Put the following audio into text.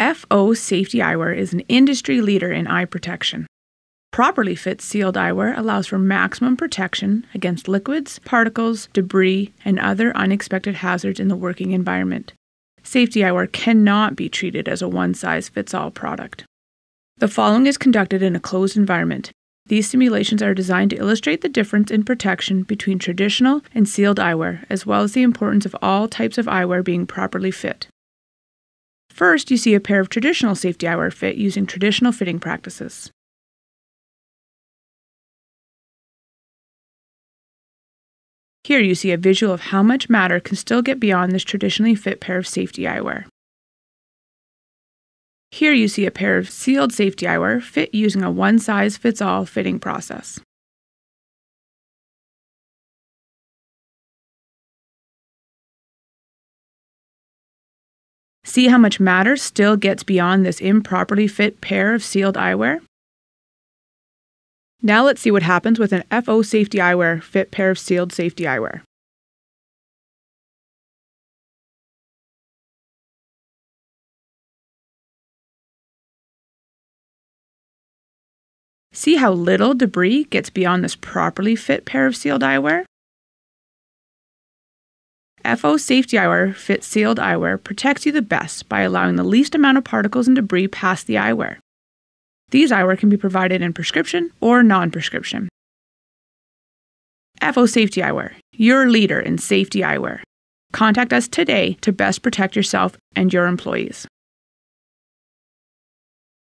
FO Safety Eyewear is an industry leader in eye protection. Properly fit sealed eyewear allows for maximum protection against liquids, particles, debris, and other unexpected hazards in the working environment. Safety eyewear cannot be treated as a one size fits all product. The following is conducted in a closed environment. These simulations are designed to illustrate the difference in protection between traditional and sealed eyewear, as well as the importance of all types of eyewear being properly fit. First, you see a pair of traditional safety eyewear fit using traditional fitting practices. Here you see a visual of how much matter can still get beyond this traditionally fit pair of safety eyewear. Here you see a pair of sealed safety eyewear fit using a one-size-fits-all fitting process. See how much matter still gets beyond this improperly fit pair of sealed eyewear? Now let's see what happens with an FO safety eyewear fit pair of sealed safety eyewear. See how little debris gets beyond this properly fit pair of sealed eyewear? FO Safety Eyewear Fit Sealed Eyewear protects you the best by allowing the least amount of particles and debris past the eyewear. These eyewear can be provided in prescription or non prescription. FO Safety Eyewear, your leader in safety eyewear. Contact us today to best protect yourself and your employees.